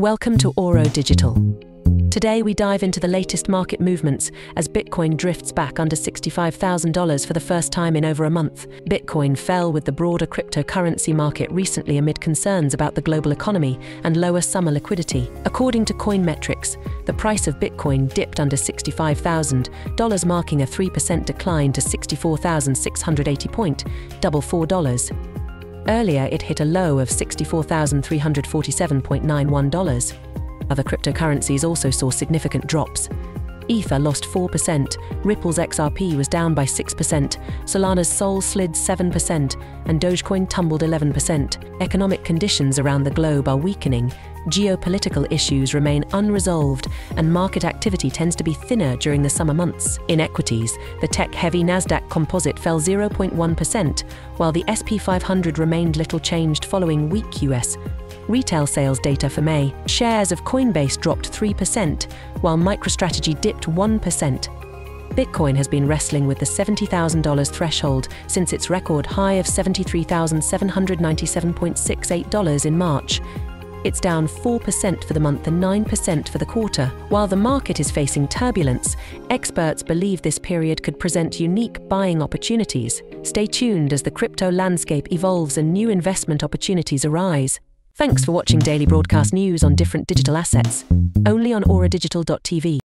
Welcome to Auro Digital. Today we dive into the latest market movements as Bitcoin drifts back under $65,000 for the first time in over a month. Bitcoin fell with the broader cryptocurrency market recently amid concerns about the global economy and lower summer liquidity. According to Coinmetrics, the price of Bitcoin dipped under $65,000, marking a 3% decline to 64,680 point, double $4. Earlier, it hit a low of $64,347.91. Other cryptocurrencies also saw significant drops. Ether lost 4%, Ripple's XRP was down by 6%, Solana's Sol slid 7%, and Dogecoin tumbled 11%. Economic conditions around the globe are weakening, geopolitical issues remain unresolved, and market activity tends to be thinner during the summer months. In equities, the tech heavy NASDAQ composite fell 0.1%, while the SP 500 remained little changed following weak US retail sales data for May. Shares of Coinbase dropped 3%, while MicroStrategy dipped 1%. Bitcoin has been wrestling with the $70,000 threshold since its record high of $73,797.68 in March. It's down 4% for the month and 9% for the quarter. While the market is facing turbulence, experts believe this period could present unique buying opportunities. Stay tuned as the crypto landscape evolves and new investment opportunities arise. Thanks for watching daily broadcast news on different digital assets, only on aurodigital.tv.